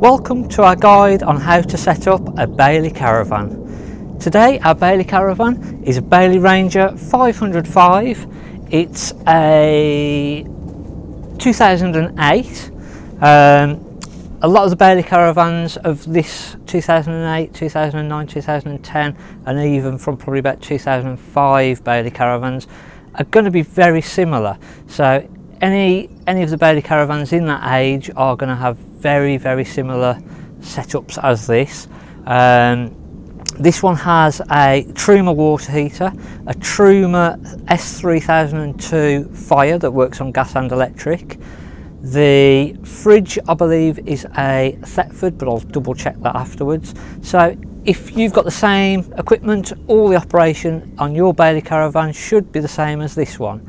Welcome to our guide on how to set up a Bailey Caravan. Today our Bailey Caravan is a Bailey Ranger 505. It's a 2008. Um, a lot of the Bailey Caravans of this 2008, 2009, 2010 and even from probably about 2005 Bailey Caravans are going to be very similar. So any any of the Bailey caravans in that age are going to have very very similar setups as this. Um, this one has a Truma water heater a Truma S3002 fire that works on gas and electric. The fridge I believe is a Thetford but I'll double check that afterwards. So if you've got the same equipment all the operation on your Bailey caravan should be the same as this one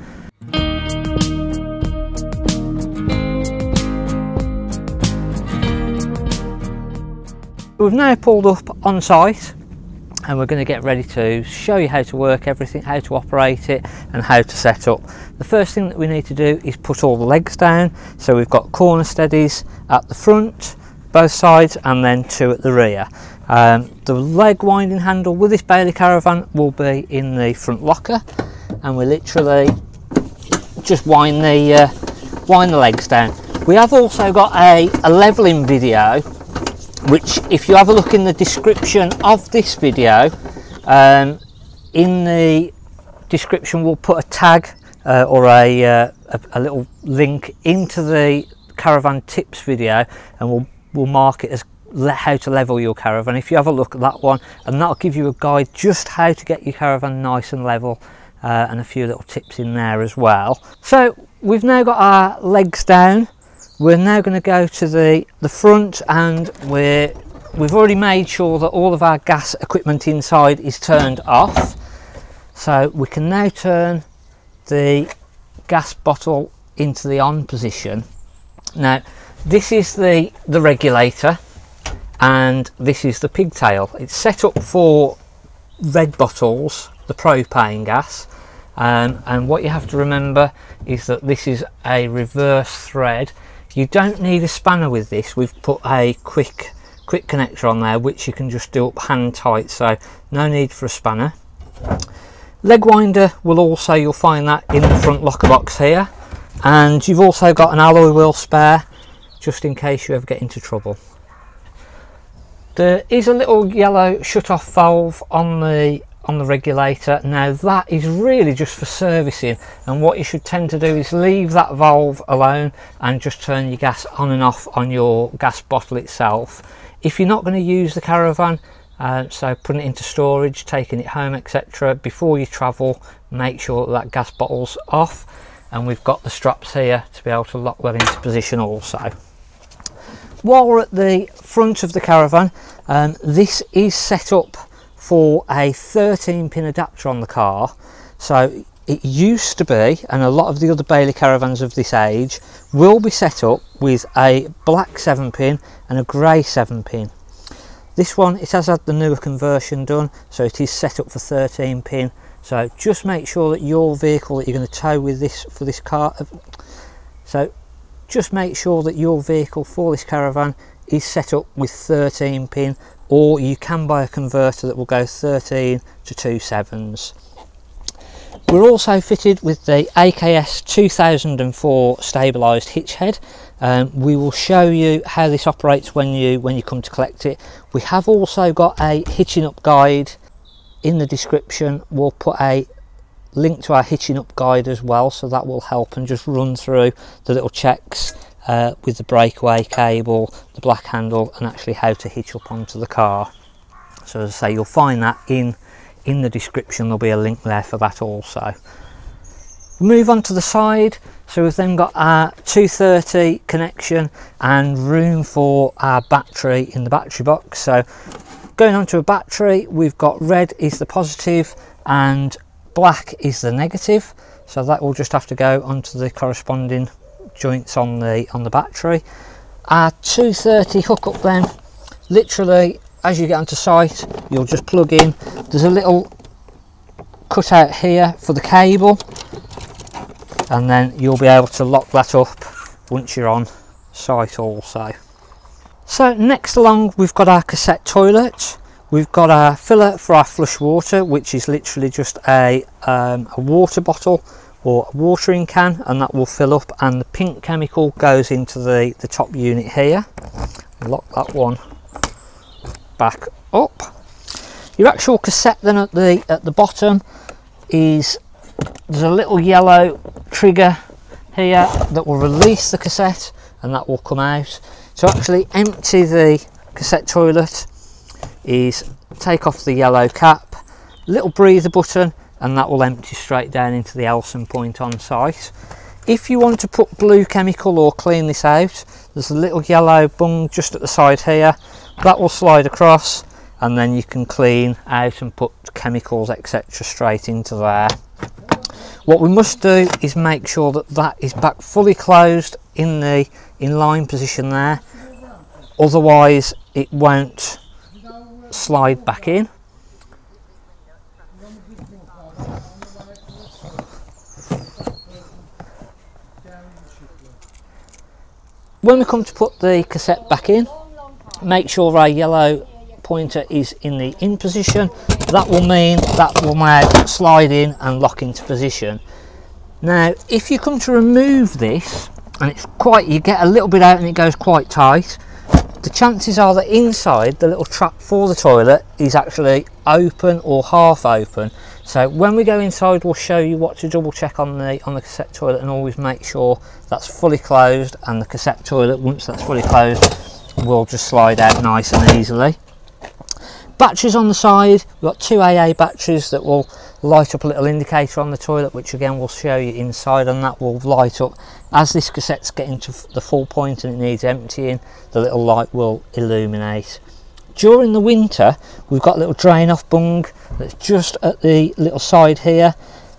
We've now pulled up on site and we're going to get ready to show you how to work everything, how to operate it and how to set up. The first thing that we need to do is put all the legs down. So we've got corner steadies at the front, both sides and then two at the rear. Um, the leg winding handle with this Bailey Caravan will be in the front locker and we literally just wind the, uh, wind the legs down. We have also got a, a levelling video which if you have a look in the description of this video um, in the description we'll put a tag uh, or a, uh, a, a, little link into the caravan tips video and we'll, we'll mark it as how to level your caravan. If you have a look at that one and that'll give you a guide just how to get your caravan nice and level uh, and a few little tips in there as well. So we've now got our legs down we're now going to go to the, the front and we're, we've already made sure that all of our gas equipment inside is turned off. So we can now turn the gas bottle into the on position. Now this is the, the regulator and this is the pigtail. It's set up for red bottles, the propane gas. Um, and what you have to remember is that this is a reverse thread you don't need a spanner with this. We've put a quick quick connector on there which you can just do up hand tight so no need for a spanner. Leg winder will also, you'll find that in the front locker box here and you've also got an alloy wheel spare just in case you ever get into trouble. There is a little yellow shut off valve on the on the regulator. Now that is really just for servicing and what you should tend to do is leave that valve alone and just turn your gas on and off on your gas bottle itself. If you're not going to use the caravan uh, so putting it into storage taking it home etc before you travel make sure that, that gas bottle's off and we've got the straps here to be able to lock that into position also. While we're at the front of the caravan um, this is set up for a 13 pin adapter on the car. So it used to be and a lot of the other Bailey caravans of this age will be set up with a black 7 pin and a grey 7 pin. This one it has had the newer conversion done so it is set up for 13 pin. So just make sure that your vehicle that you're going to tow with this for this car uh, so just make sure that your vehicle for this caravan is set up with 13 pin or you can buy a converter that will go 13 to 2 sevens. We're also fitted with the AKS 2004 stabilised hitch head. Um, we will show you how this operates when you when you come to collect it. We have also got a hitching up guide in the description. We'll put a link to our hitching up guide as well so that will help and just run through the little checks uh, with the breakaway cable, the black handle and actually how to hitch up onto the car. So as I say, you'll find that in, in the description, there'll be a link there for that also. Move on to the side, so we've then got our 230 connection and room for our battery in the battery box. So going on to a battery, we've got red is the positive and black is the negative. So that will just have to go onto the corresponding joints on the on the battery. Our 230 hookup then literally as you get onto site you'll just plug in. There's a little cutout here for the cable and then you'll be able to lock that up once you're on site also. So next along we've got our cassette toilet. We've got our filler for our flush water which is literally just a, um, a water bottle or a watering can and that will fill up and the pink chemical goes into the, the top unit here. Lock that one back up. Your actual cassette then at the at the bottom is there's a little yellow trigger here that will release the cassette and that will come out. To actually empty the cassette toilet is take off the yellow cap, little breather button and that will empty straight down into the Elsan point on site. If you want to put blue chemical or clean this out, there's a little yellow bung just at the side here. That will slide across and then you can clean out and put chemicals etc straight into there what we must do is make sure that that is back fully closed in the in line position there otherwise it won't slide back in when we come to put the cassette back in make sure our yellow pointer is in the in position. That will mean that will now slide in and lock into position. Now if you come to remove this and it's quite you get a little bit out and it goes quite tight the chances are that inside the little trap for the toilet is actually open or half open so when we go inside we'll show you what to double check on the on the cassette toilet and always make sure that's fully closed and the cassette toilet once that's fully closed will just slide out nice and easily. Batteries on the side, we've got two AA batteries that will light up a little indicator on the toilet which again we'll show you inside and that will light up. As this cassette's getting to the full point and it needs emptying the little light will illuminate during the winter we've got a little drain off bung that's just at the little side here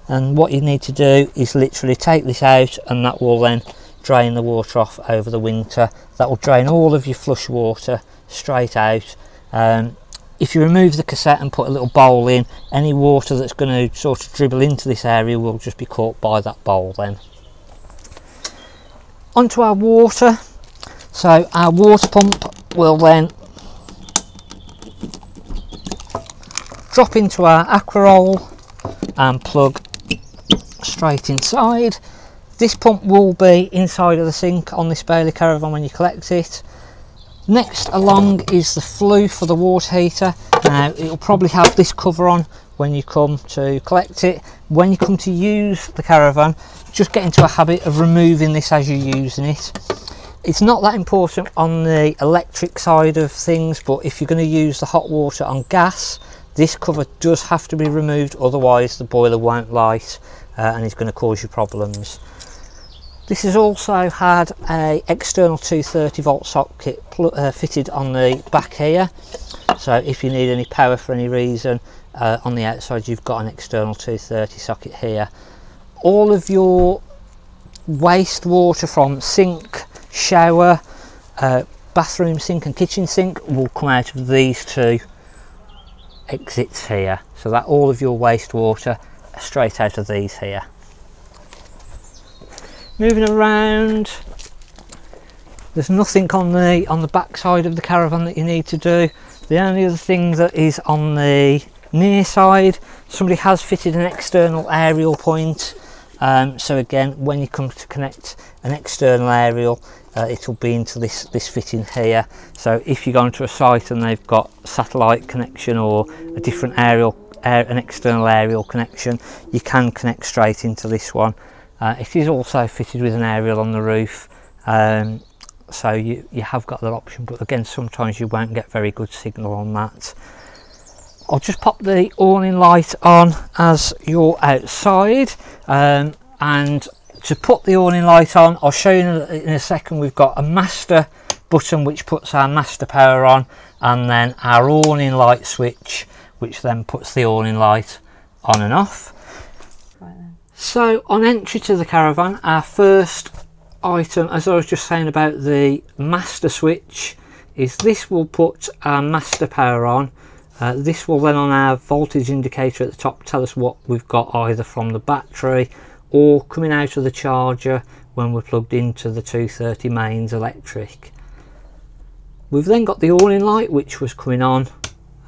and what you need to do is literally take this out and that will then drain the water off over the winter. That will drain all of your flush water straight out. Um, if you remove the cassette and put a little bowl in any water that's going to sort of dribble into this area will just be caught by that bowl then. Onto our water. So our water pump will then drop into our aquaroll and plug straight inside this pump will be inside of the sink on this Bailey Caravan when you collect it Next along is the flue for the water heater. Now it'll probably have this cover on when you come to collect it. When you come to use the caravan, just get into a habit of removing this as you're using it. It's not that important on the electric side of things, but if you're going to use the hot water on gas, this cover does have to be removed, otherwise the boiler won't light uh, and it's going to cause you problems. This has also had a external 230 volt socket uh, fitted on the back here. So if you need any power for any reason, uh, on the outside you've got an external 230 socket here. All of your wastewater from sink, shower, uh, bathroom sink and kitchen sink will come out of these two exits here. So that all of your wastewater straight out of these here. Moving around. There's nothing on the on the back side of the caravan that you need to do. The only other thing that is on the near side somebody has fitted an external aerial point. Um, so again when you come to connect an external aerial uh, it'll be into this this fitting here so if you go into a site and they've got satellite connection or a different aerial air, an external aerial connection you can connect straight into this one uh, it is also fitted with an aerial on the roof, um, so you, you have got that option, but again, sometimes you won't get very good signal on that. I'll just pop the awning light on as you're outside, um, and to put the awning light on, I'll show you in a second, we've got a master button which puts our master power on, and then our awning light switch, which then puts the awning light on and off. So on entry to the caravan, our first item, as I was just saying about the master switch, is this will put our master power on. Uh, this will then on our voltage indicator at the top tell us what we've got either from the battery or coming out of the charger when we're plugged into the 230 mains electric. We've then got the awning light which was coming on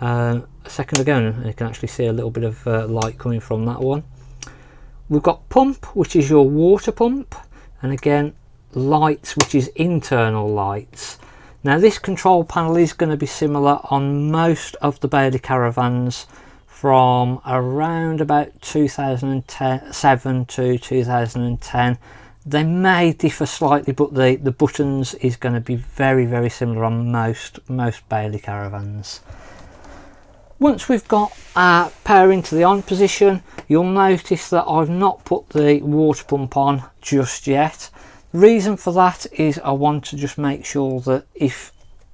uh, a second ago and you can actually see a little bit of uh, light coming from that one. We've got pump which is your water pump and again lights which is internal lights. Now this control panel is going to be similar on most of the Bailey caravans from around about 2007 to 2010 they may differ slightly but the the buttons is going to be very very similar on most most Bailey caravans. Once we've got our power into the on position you'll notice that I've not put the water pump on just yet. Reason for that is I want to just make sure that if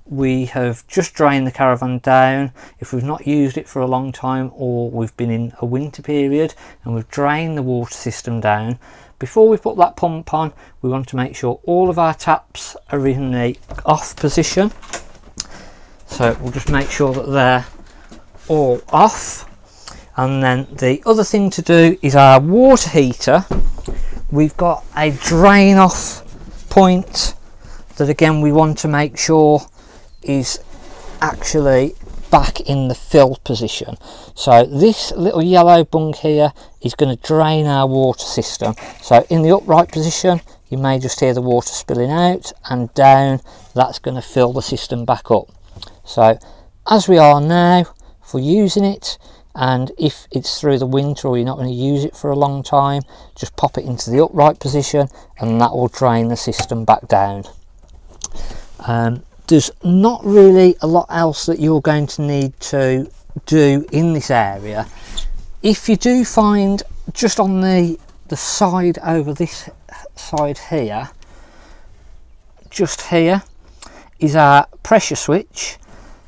we have just drained the caravan down. If we've not used it for a long time or we've been in a winter period and we've drained the water system down before we put that pump on we want to make sure all of our taps are in the off position. So we'll just make sure that they're all off. And then the other thing to do is our water heater. We've got a drain off point that again we want to make sure is actually back in the fill position. So this little yellow bung here is going to drain our water system. So in the upright position you may just hear the water spilling out and down. That's going to fill the system back up. So as we are now for using it and if it's through the winter or you're not going to use it for a long time just pop it into the upright position and that will drain the system back down. Um, there's not really a lot else that you're going to need to do in this area. If you do find just on the the side over this side here just here is our pressure switch.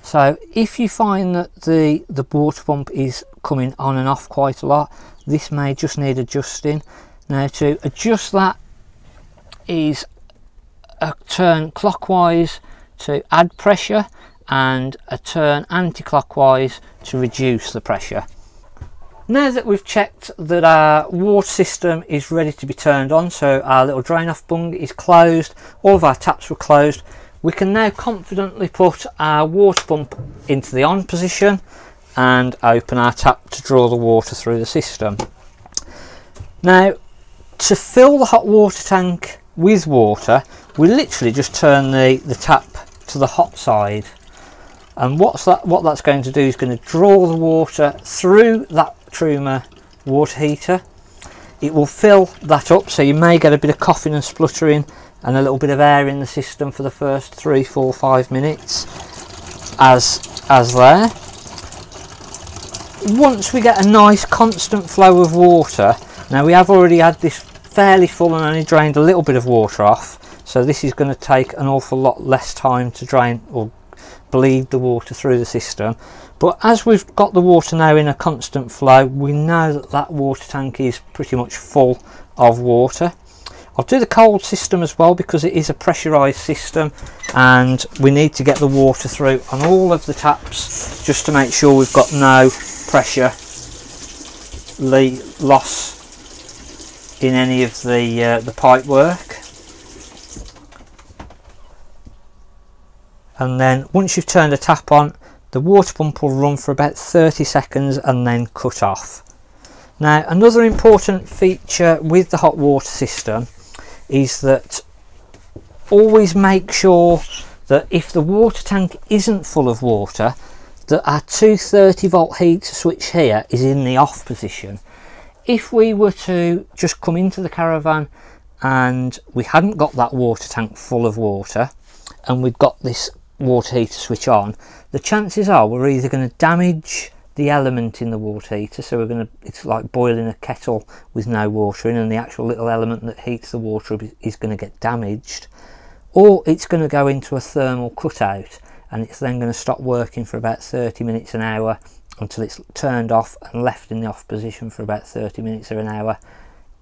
So if you find that the the water pump is coming on and off quite a lot this may just need adjusting. Now to adjust that is a turn clockwise to add pressure and a turn anti-clockwise to reduce the pressure. Now that we've checked that our water system is ready to be turned on, so our little drain off bung is closed, all of our taps were closed, we can now confidently put our water pump into the on position and open our tap to draw the water through the system. Now to fill the hot water tank with water we literally just turn the, the tap to the hot side. And what's that what that's going to do is going to draw the water through that Truma water heater. It will fill that up so you may get a bit of coughing and spluttering and a little bit of air in the system for the first three four five minutes as as there. Once we get a nice constant flow of water now we have already had this fairly full and only drained a little bit of water off so this is going to take an awful lot less time to drain or bleed the water through the system. But as we've got the water now in a constant flow we know that that water tank is pretty much full of water. I'll do the cold system as well because it is a pressurized system and we need to get the water through on all of the taps just to make sure we've got no pressure loss in any of the uh, the pipe work and then once you've turned the tap on the water pump will run for about 30 seconds and then cut off. Now another important feature with the hot water system is that always make sure that if the water tank isn't full of water that our 230 volt heat switch here is in the off position. If we were to just come into the caravan and we hadn't got that water tank full of water and we've got this water heater switch on, the chances are we're either going to damage the element in the water heater, so we're going to, it's like boiling a kettle with no water in and the actual little element that heats the water is going to get damaged, or it's going to go into a thermal cutout and it's then going to stop working for about 30 minutes an hour until it's turned off and left in the off position for about 30 minutes or an hour.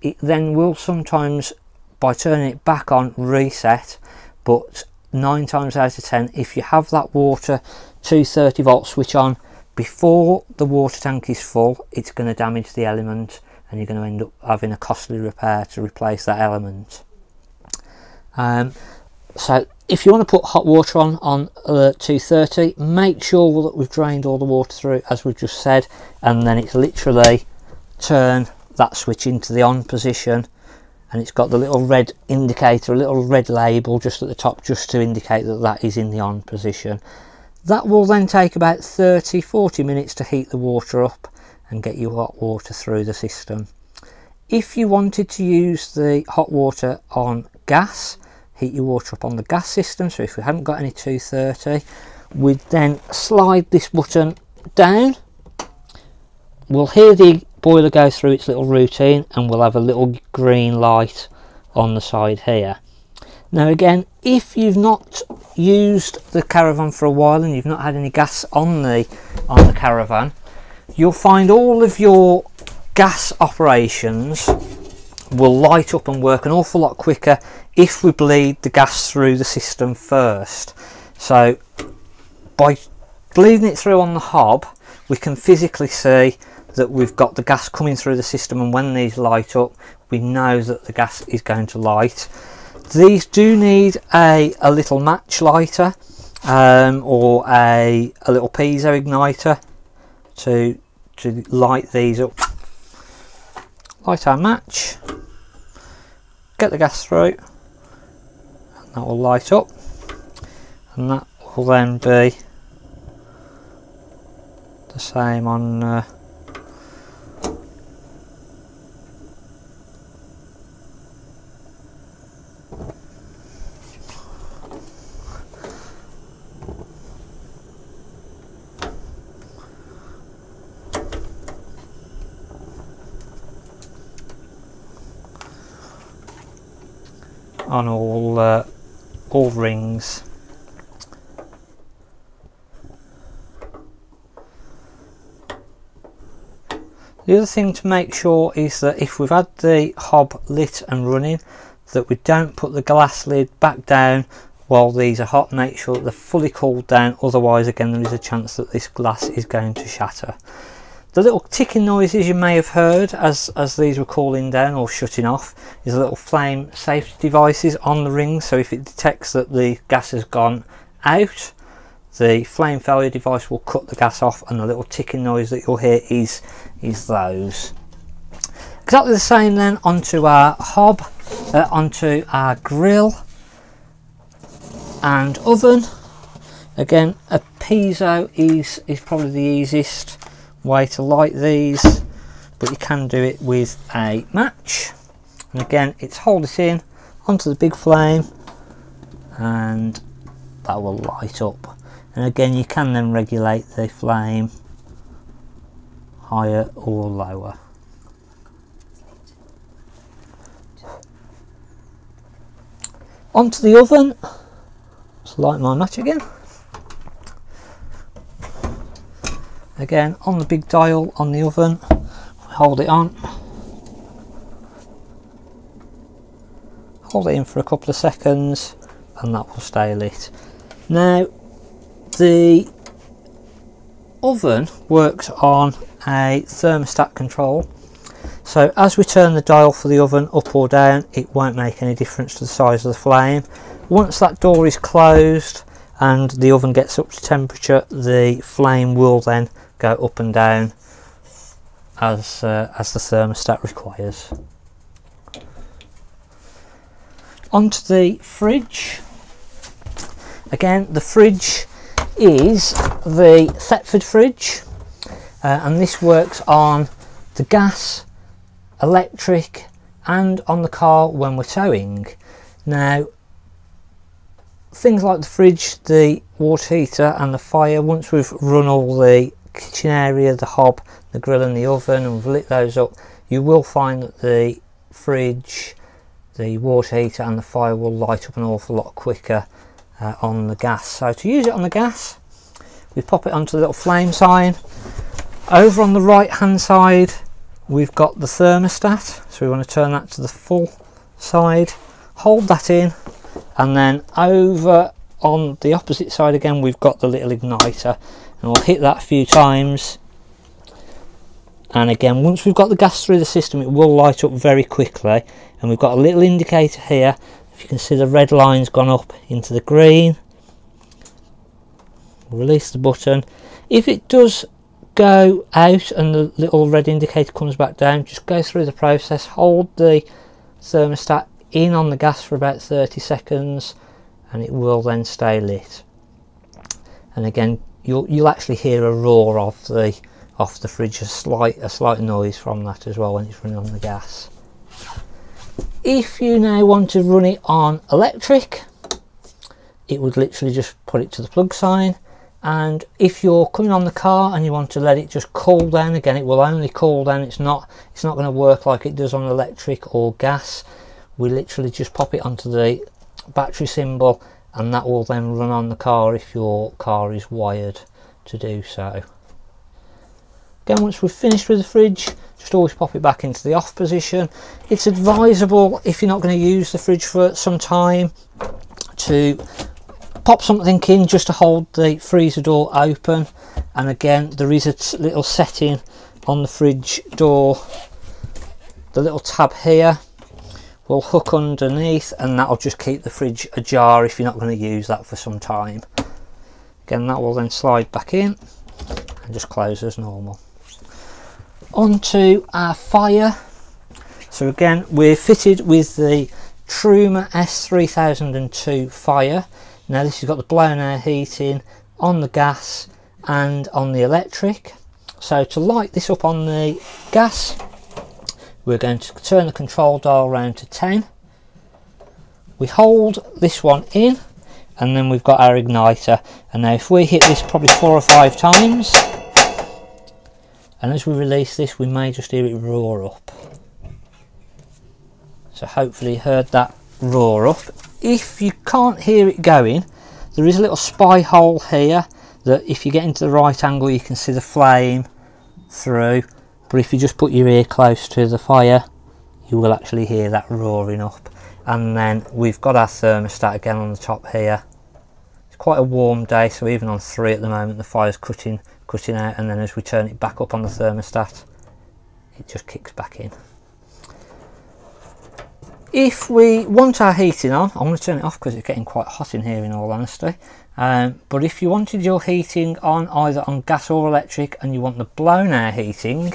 It then will sometimes, by turning it back on, reset, but nine times out of ten if you have that water 230 volt switch on before the water tank is full it's going to damage the element and you're going to end up having a costly repair to replace that element. Um, so if you want to put hot water on on uh, 230 make sure that we've drained all the water through as we've just said and then it's literally turn that switch into the on position and it's got the little red indicator a little red label just at the top just to indicate that that is in the on position. That will then take about 30 40 minutes to heat the water up and get you hot water through the system. If you wanted to use the hot water on gas heat your water up on the gas system so if we hadn't got any 230 we'd then slide this button down. We'll hear the boiler go through its little routine and we'll have a little green light on the side here now again if you've not used the caravan for a while and you've not had any gas on the on the caravan you'll find all of your gas operations will light up and work an awful lot quicker if we bleed the gas through the system first. So by bleeding it through on the hob we can physically see that we've got the gas coming through the system and when these light up we know that the gas is going to light. These do need a, a little match lighter um, or a, a little piezo igniter to, to light these up. Light our match get the gas through and that will light up and that will then be the same on uh, on all uh, all rings The other thing to make sure is that if we've had the hob lit and running that we don't put the glass lid back down while these are hot make sure that they're fully cooled down otherwise again there is a chance that this glass is going to shatter. The little ticking noises you may have heard as, as these were cooling down or shutting off is a little flame safety devices on the ring so if it detects that the gas has gone out the flame failure device will cut the gas off and the little ticking noise that you'll hear is, is those. Exactly the same then onto our hob, uh, onto our grill and oven. Again a piezo is, is probably the easiest way to light these but you can do it with a match. And again it's hold it in onto the big flame and that will light up. And again you can then regulate the flame higher or lower. Onto the oven. Let's light my match again again on the big dial on the oven. Hold it on. Hold it in for a couple of seconds and that will stay lit. Now the oven works on a thermostat control. So as we turn the dial for the oven up or down it won't make any difference to the size of the flame. Once that door is closed and the oven gets up to temperature the flame will then go up and down as uh, as the thermostat requires. Onto the fridge. Again, the fridge is the Thetford fridge, uh, and this works on the gas, electric, and on the car when we're towing. Now, things like the fridge, the water heater, and the fire, once we've run all the kitchen area, the hob, the grill and the oven and we've lit those up, you will find that the fridge, the water heater and the fire will light up an awful lot quicker uh, on the gas. So to use it on the gas, we pop it onto the little flame sign. Over on the right hand side, we've got the thermostat. So we want to turn that to the full side, hold that in, and then over on the opposite side again, we've got the little igniter and we'll hit that a few times. And again once we've got the gas through the system it will light up very quickly. And we've got a little indicator here. If you can see the red line's gone up into the green. Release the button. If it does go out and the little red indicator comes back down just go through the process. Hold the thermostat in on the gas for about 30 seconds and it will then stay lit. And again you'll you'll actually hear a roar of the off the fridge a slight a slight noise from that as well when it's running on the gas. If you now want to run it on electric it would literally just put it to the plug sign. And if you're coming on the car and you want to let it just cool down again it will only cool down. It's not it's not going to work like it does on electric or gas. We literally just pop it onto the battery symbol and that will then run on the car if your car is wired to do so. Again once we've finished with the fridge just always pop it back into the off position. It's advisable if you're not going to use the fridge for some time to pop something in just to hold the freezer door open. And again there is a little setting on the fridge door the little tab here will hook underneath and that'll just keep the fridge ajar if you're not going to use that for some time. Again that will then slide back in and just close as normal. Onto our fire. So again we're fitted with the Truma S3002 fire. Now this has got the blown air heating on the gas and on the electric. So to light this up on the gas we're going to turn the control dial around to 10 we hold this one in and then we've got our igniter. And now if we hit this probably four or five times and as we release this we may just hear it roar up. So hopefully you heard that roar up. If you can't hear it going there is a little spy hole here that if you get into the right angle you can see the flame through but if you just put your ear close to the fire you will actually hear that roaring up. And then we've got our thermostat again on the top here. It's quite a warm day so even on three at the moment the fire's cutting cutting out and then as we turn it back up on the thermostat it just kicks back in. If we want our heating on I'm going to turn it off because it's getting quite hot in here in all honesty. Um, but if you wanted your heating on either on gas or electric and you want the blown air heating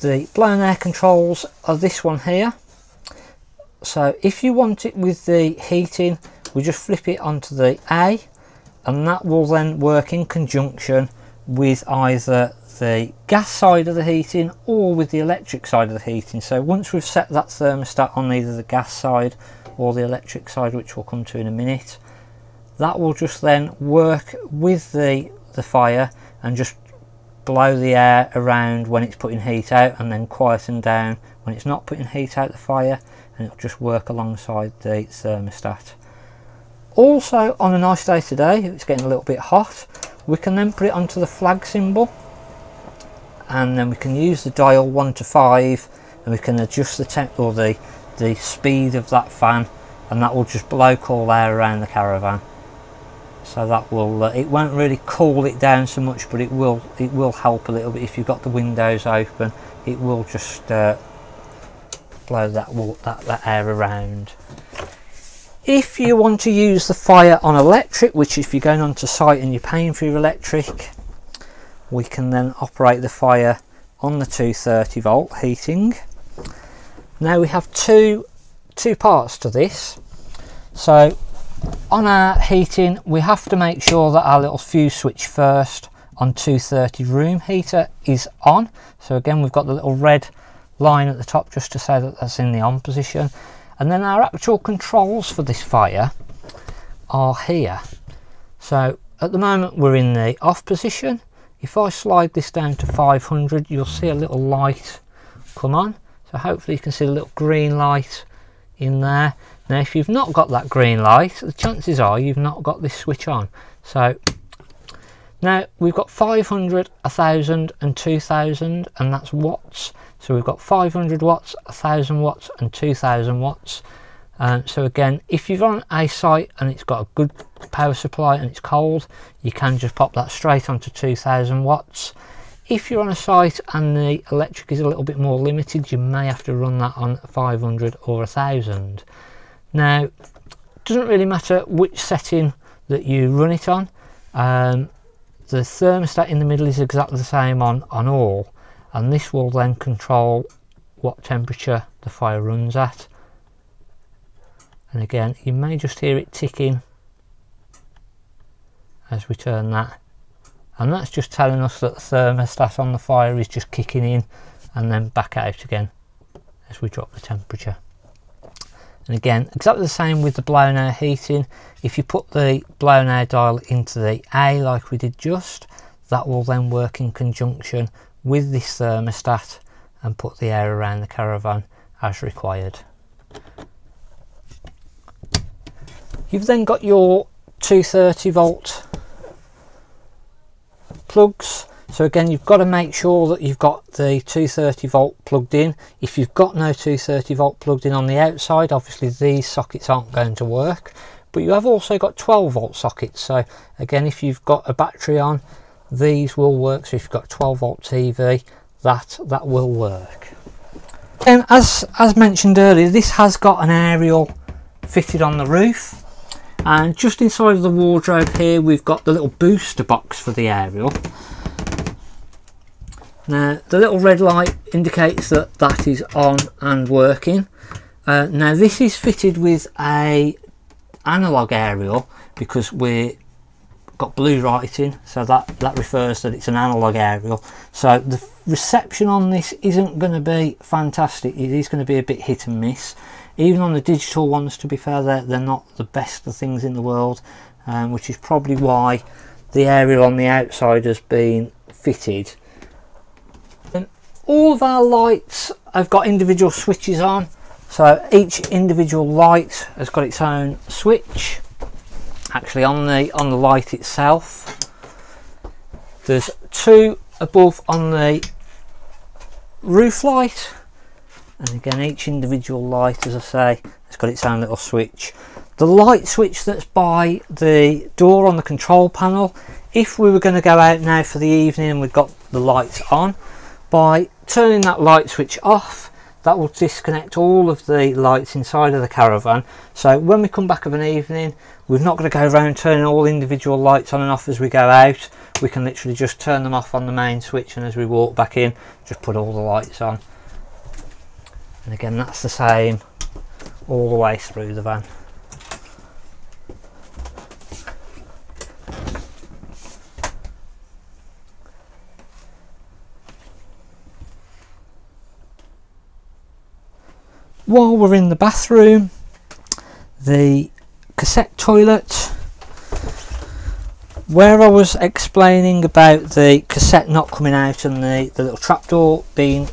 the blown air controls are this one here. So if you want it with the heating we just flip it onto the A and that will then work in conjunction with either the gas side of the heating or with the electric side of the heating. So once we've set that thermostat on either the gas side or the electric side which we'll come to in a minute that will just then work with the the fire and just blow the air around when it's putting heat out and then quieten down when it's not putting heat out the fire and it'll just work alongside the thermostat. Also on a nice day today it's getting a little bit hot we can then put it onto the flag symbol and then we can use the dial 1 to 5 and we can adjust the temp or the the speed of that fan and that will just blow cool air around the caravan so that will uh, it won't really cool it down so much but it will it will help a little bit if you've got the windows open it will just uh, blow that, that that air around if you want to use the fire on electric, which if you're going onto site and you're paying for your electric, we can then operate the fire on the 230 volt heating. Now we have two, two parts to this. So on our heating, we have to make sure that our little fuse switch first on 230 room heater is on. So again, we've got the little red line at the top just to say that that's in the on position. And then our actual controls for this fire are here. So at the moment we're in the off position. If I slide this down to 500 you'll see a little light come on. So hopefully you can see a little green light in there now if you've not got that green light the chances are you've not got this switch on so now we've got 500 1000 and 2000 and that's watts so we've got 500 watts, 1000 watts and 2000 watts. Um, so again, if you're on a site and it's got a good power supply and it's cold, you can just pop that straight onto 2000 watts. If you're on a site and the electric is a little bit more limited, you may have to run that on 500 or 1000. Now, doesn't really matter which setting that you run it on. Um, the thermostat in the middle is exactly the same on, on all and this will then control what temperature the fire runs at and again you may just hear it ticking as we turn that and that's just telling us that the thermostat on the fire is just kicking in and then back out again as we drop the temperature and again exactly the same with the blown air heating. If you put the blown air dial into the A like we did just that will then work in conjunction with this thermostat and put the air around the caravan as required. You've then got your 230 volt plugs so again you've got to make sure that you've got the 230 volt plugged in. If you've got no 230 volt plugged in on the outside obviously these sockets aren't going to work. But you have also got 12 volt sockets. So again if you've got a battery on these will work. So if you've got 12 volt TV that that will work. And as as mentioned earlier this has got an aerial fitted on the roof. And just inside of the wardrobe here we've got the little booster box for the aerial now the little red light indicates that that is on and working. Uh, now this is fitted with a analog aerial because we're got blue writing so that that refers that it's an analog aerial. So the reception on this isn't going to be fantastic. It is going to be a bit hit and miss. Even on the digital ones to be fair they're, they're not the best of things in the world um, which is probably why the aerial on the outside has been fitted all of our lights have got individual switches on so each individual light has got its own switch actually on the on the light itself. There's two above on the roof light and again each individual light as I say has got its own little switch. The light switch that's by the door on the control panel if we were going to go out now for the evening and we've got the lights on by turning that light switch off that will disconnect all of the lights inside of the caravan. So when we come back of an evening we're not going to go around turning all individual lights on and off as we go out. We can literally just turn them off on the main switch and as we walk back in just put all the lights on. And again that's the same all the way through the van while we're in the bathroom the cassette toilet. Where I was explaining about the cassette not coming out and the, the little trapdoor being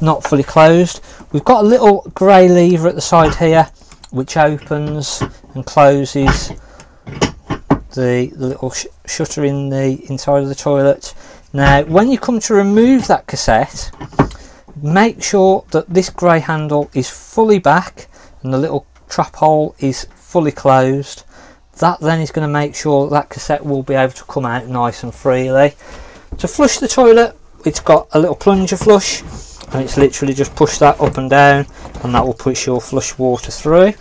not fully closed we've got a little grey lever at the side here which opens and closes the, the little sh shutter in the inside of the toilet. Now when you come to remove that cassette make sure that this grey handle is fully back and the little trap hole is fully closed. That then is going to make sure that, that cassette will be able to come out nice and freely. To flush the toilet it's got a little plunger flush and it's literally just push that up and down and that will push your flush water through.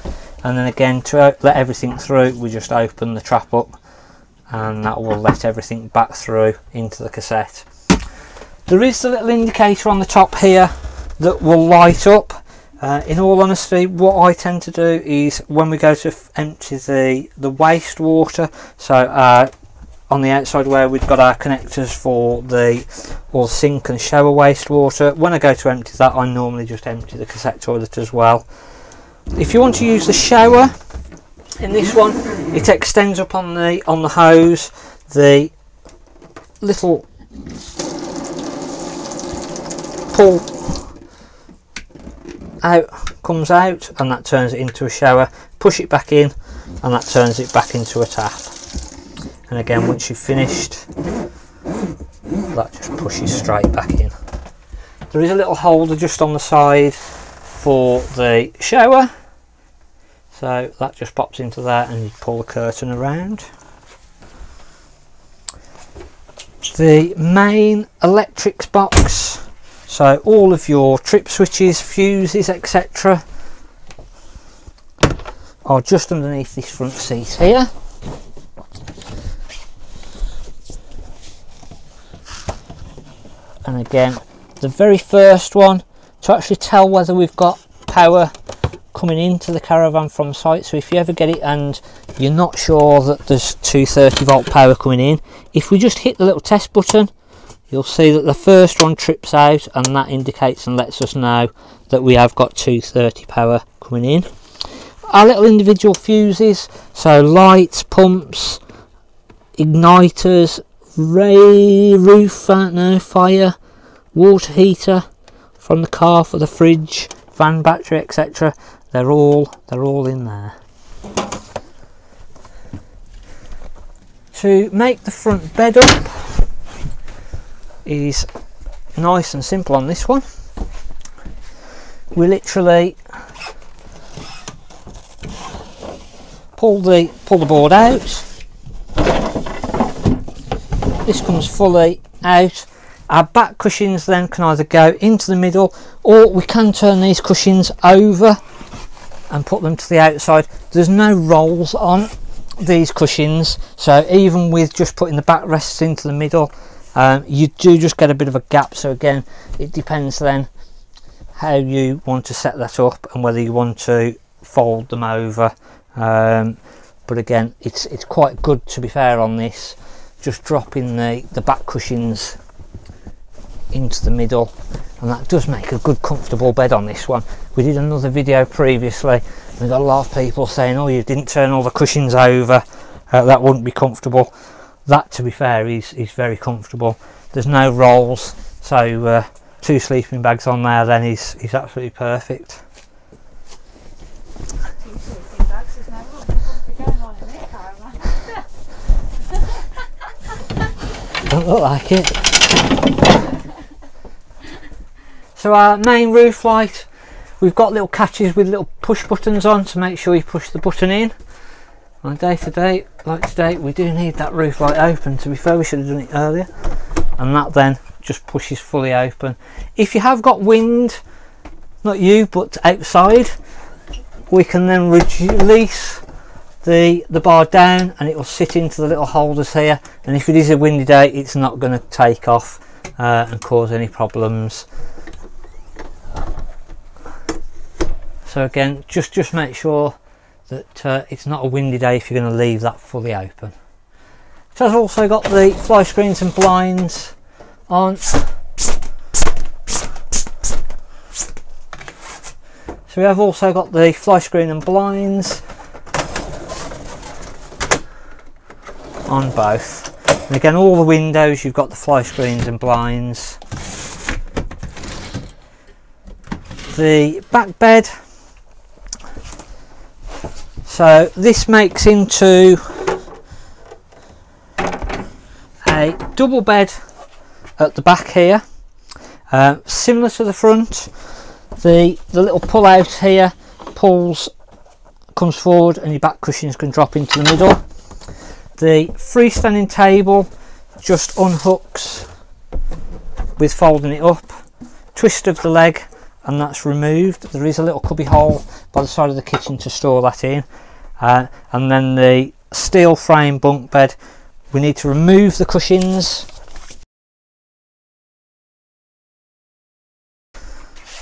And then again to let everything through we just open the trap up and that will let everything back through into the cassette there is a little indicator on the top here that will light up. Uh, in all honesty, what I tend to do is when we go to empty the, the wastewater, so uh, on the outside where we've got our connectors for the or sink and shower wastewater, when I go to empty that I normally just empty the cassette toilet as well. If you want to use the shower in this one, it extends up on the on the hose. The little pull out comes out and that turns it into a shower. Push it back in and that turns it back into a tap. And again once you've finished that just pushes straight back in. There is a little holder just on the side for the shower. So that just pops into there and you pull the curtain around. The main electrics box so all of your trip switches fuses etc are just underneath this front seat here. And again, the very first one to actually tell whether we've got power coming into the caravan from site so if you ever get it and you're not sure that there's 230 volt power coming in if we just hit the little test button you'll see that the first one trips out and that indicates and lets us know that we have got 230 power coming in. Our little individual fuses so lights pumps igniters ray roof no fire water heater from the car for the fridge van battery etc they're all they're all in there. To make the front bed up is nice and simple on this one. We literally pull the pull the board out. This comes fully out. Our back cushions then can either go into the middle or we can turn these cushions over and put them to the outside. There's no rolls on these cushions so even with just putting the backrests into the middle um, you do just get a bit of a gap so again it depends then how you want to set that up and whether you want to fold them over. Um, but again it's it's quite good to be fair on this just dropping the the back cushions into the middle and that does make a good comfortable bed on this one. We did another video previously we got a lot of people saying oh you didn't turn all the cushions over. Uh, that wouldn't be comfortable that to be fair is is very comfortable. There's no rolls so uh, two sleeping bags on there then is is absolutely perfect. Don't look like it. So our main roof light we've got little catches with little push buttons on to make sure you push the button in on day to day like today we do need that roof light open to be fair we should have done it earlier. And that then just pushes fully open. If you have got wind not you but outside we can then release the the bar down and it will sit into the little holders here. And if it is a windy day it's not going to take off uh, and cause any problems. So again just just make sure that uh, it's not a windy day if you're going to leave that fully open. It has also got the fly screens and blinds on. So we have also got the fly screen and blinds on both. And again all the windows you've got the fly screens and blinds. The back bed so this makes into a double bed at the back here, uh, similar to the front. The, the little pull out here pulls, comes forward and your back cushions can drop into the middle. The freestanding table just unhooks with folding it up, twist of the leg and that's removed. There is a little cubby hole by the side of the kitchen to store that in. Uh, and then the steel frame bunk bed, we need to remove the cushions.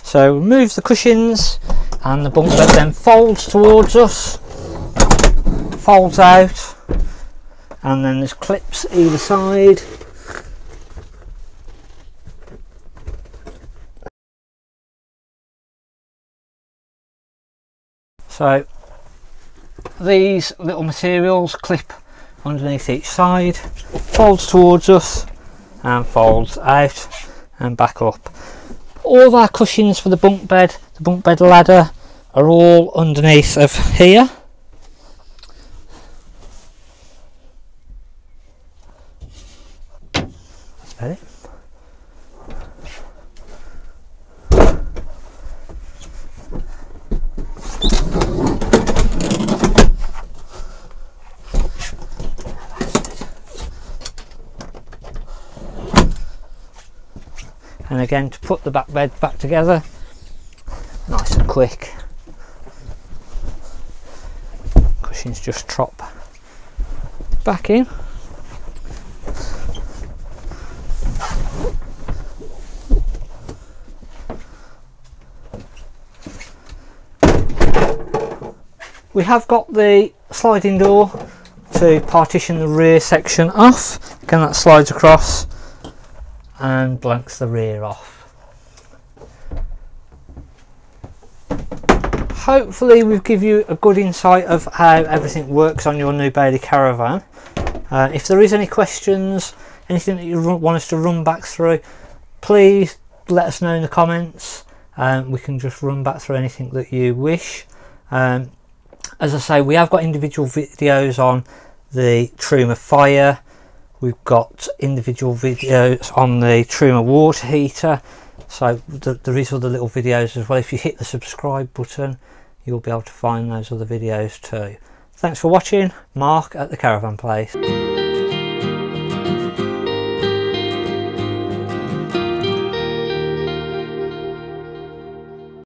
So remove the cushions and the bunk bed then folds towards us, folds out and then there's clips either side So these little materials clip underneath each side, folds towards us and folds out and back up. All of our cushions for the bunk bed, the bunk bed ladder are all underneath of here. And again to put the back bed back together nice and quick cushions just trot back in. We have got the sliding door to partition the rear section off. Again that slides across and blanks the rear off. Hopefully we've give you a good insight of how everything works on your new Bailey Caravan. Uh, if there is any questions, anything that you want us to run back through, please let us know in the comments. Um, we can just run back through anything that you wish. Um, as I say, we have got individual videos on the Truma Fire. We've got individual videos on the Truma water heater. So there is other little videos as well. If you hit the subscribe button, you'll be able to find those other videos too. Thanks for watching. Mark at the Caravan Place.